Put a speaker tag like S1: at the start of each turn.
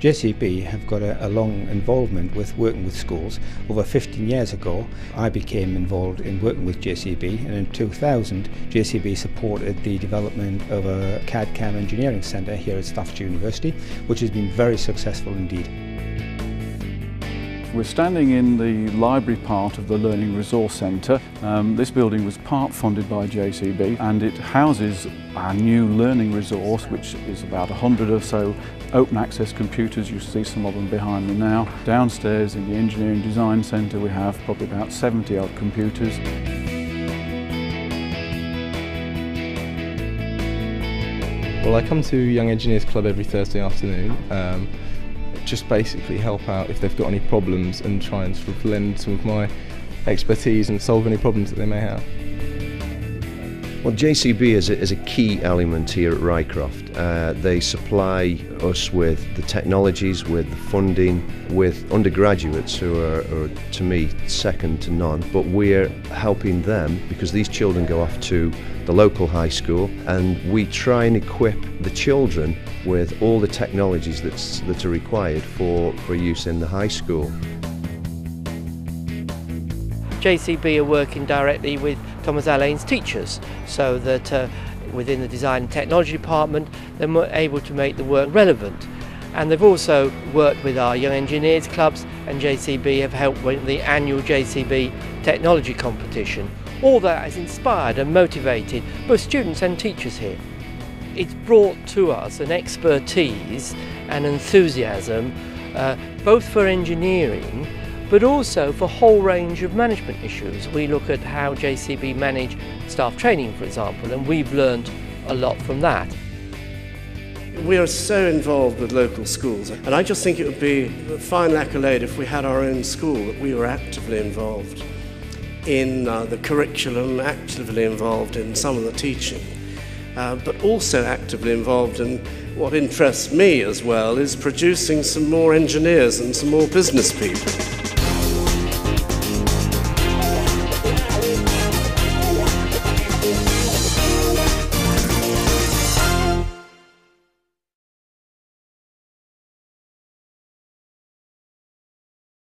S1: JCB have got a, a, long involvement with working with schools. Over 15 years ago, I became involved in working with JCB, and in 2000, JCB supported the development of a CAD-CAM engineering centre here at Staffordshire University, which has been very successful indeed.
S2: We're standing in the library part of the Learning Resource Centre. Um, this building was part funded by JCB and it houses our new learning resource which is about 100 or so open access computers. You see some of them behind me now. Downstairs in the Engineering Design Centre we have probably about 70 odd computers.
S3: Well, I come to Young Engineers Club every Thursday afternoon. Um, just basically help out if they've got any problems and try and sort of lend some of my expertise and solve any problems that they may have.
S4: Well, JCB is a, is a key element here at Ryecroft. Uh, they supply us with the technologies, with the funding, with undergraduates who are, are, to me, second to none. But we're helping them because these children go off to the local high school and we try and equip the children with all the technologies that's, that are required for, for use in the high school.
S5: JCB are working directly with Thomas Alleyne's teachers so that uh, within the design and technology department they're able to make the work relevant and they've also worked with our young engineers clubs and JCB have helped with the annual JCB technology competition. All that has inspired and motivated both students and teachers here it's brought to us an expertise and enthusiasm uh, both for engineering but also for a whole range of management issues. We look at how JCB manage staff training for example and we've learned a lot from that.
S6: We are so involved with local schools and I just think it would be a fine accolade if we had our own school that we were actively involved in uh, the curriculum, actively involved in some of the teaching. Uh, but also actively involved in what interests me as well is producing some more engineers and some more business people.